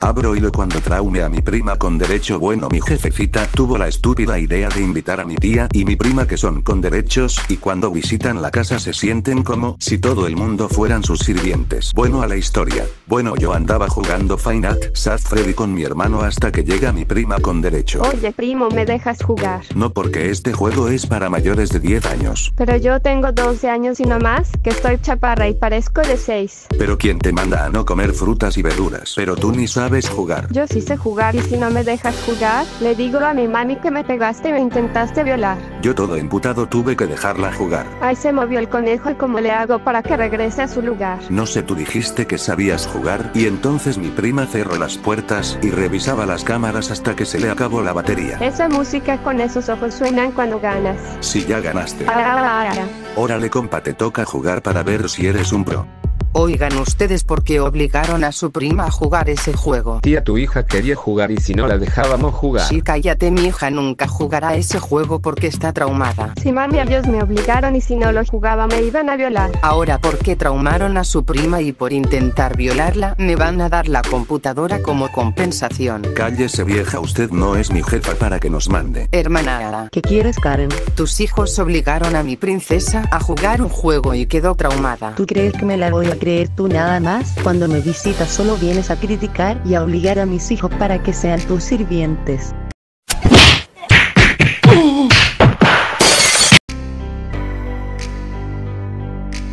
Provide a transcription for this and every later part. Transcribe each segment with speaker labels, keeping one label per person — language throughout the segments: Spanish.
Speaker 1: spoilo cuando traume a mi prima con derecho bueno mi jefecita tuvo la estúpida idea de invitar a mi tía y mi prima que son con derechos y cuando visitan la casa se sienten como si todo el mundo fueran sus sirvientes. Bueno a la historia. Bueno yo andaba jugando Fine Art Sad Freddy con mi hermano hasta que llega mi prima con derecho.
Speaker 2: Oye primo, ¿me dejas jugar?
Speaker 1: No porque este juego es para mayores de 10 años.
Speaker 2: Pero yo tengo 12 años y no más, que estoy chaparra y parezco de 6.
Speaker 1: Pero ¿quién te manda a no comer frutas y verduras? Pero tú ni sabes jugar.
Speaker 2: Yo sí sé jugar y si no me dejas jugar, le digo a mi mami que me pegaste y me intentaste violar.
Speaker 1: Yo todo imputado tuve que dejarla jugar.
Speaker 2: Ay, se movió el conejo y cómo le hago para que regrese a su lugar.
Speaker 1: No sé, tú dijiste que sabías jugar y entonces mi prima cerró las puertas y revisaba las cámaras hasta que se le acabó la batería.
Speaker 2: Esa música con esos ojos suenan cuando ganas.
Speaker 1: Si ya ganaste.
Speaker 2: Ah,
Speaker 1: Órale compa, te toca jugar para ver si eres un pro.
Speaker 3: Oigan ustedes por qué obligaron a su prima a jugar ese juego.
Speaker 4: Tía, tu hija quería jugar y si no la dejábamos jugar.
Speaker 3: Sí, cállate, mi hija nunca jugará ese juego porque está traumada.
Speaker 2: Si mami y ellos me obligaron y si no lo jugaba me iban a violar.
Speaker 3: Ahora, ¿por qué traumaron a su prima y por intentar violarla, me van a dar la computadora como compensación?
Speaker 1: Cállese vieja, usted no es mi jefa para que nos mande.
Speaker 3: Hermana,
Speaker 5: ¿Qué quieres, Karen?
Speaker 3: tus hijos obligaron a mi princesa a jugar un juego y quedó traumada.
Speaker 5: ¿Tú crees que me la voy a creer tú nada más? Cuando me visitas solo vienes a criticar y a obligar a mis hijos para que sean tus sirvientes.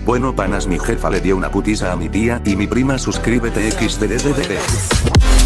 Speaker 1: Bueno panas mi jefa le dio una putiza a mi tía y mi prima suscríbete xdddd.